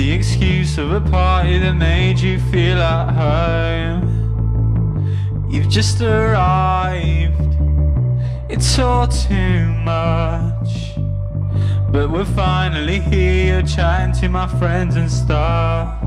The excuse of a party that made you feel at home. You've just arrived, it's all too much. But we're finally here, chatting to my friends and stuff.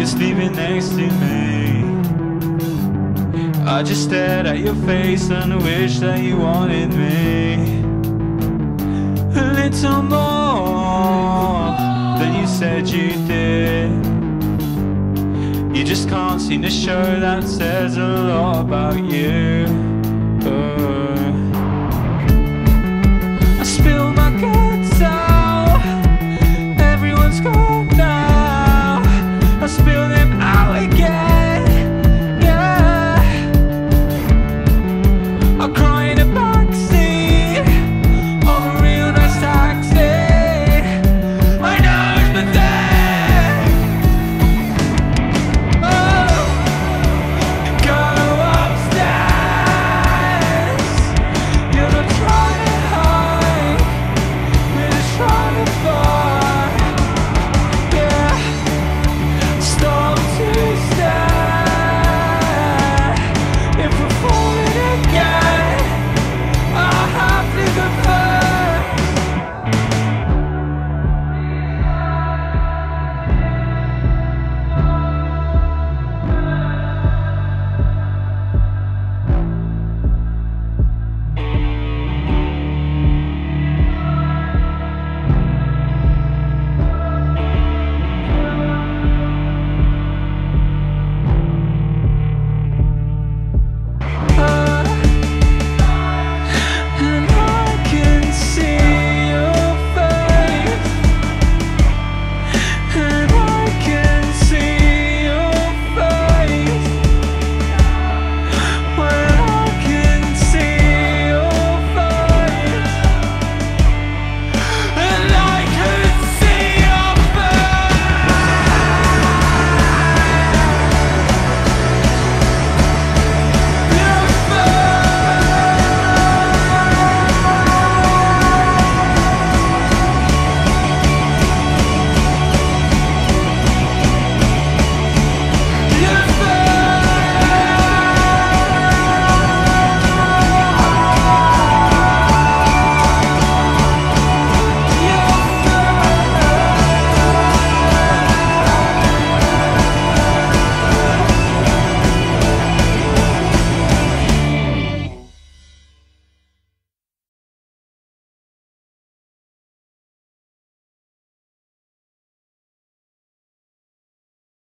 You're sleeping next to me. I just stared at your face and wished that you wanted me a little more than you said you did. You just can't seem to show that says a lot about you. Oh.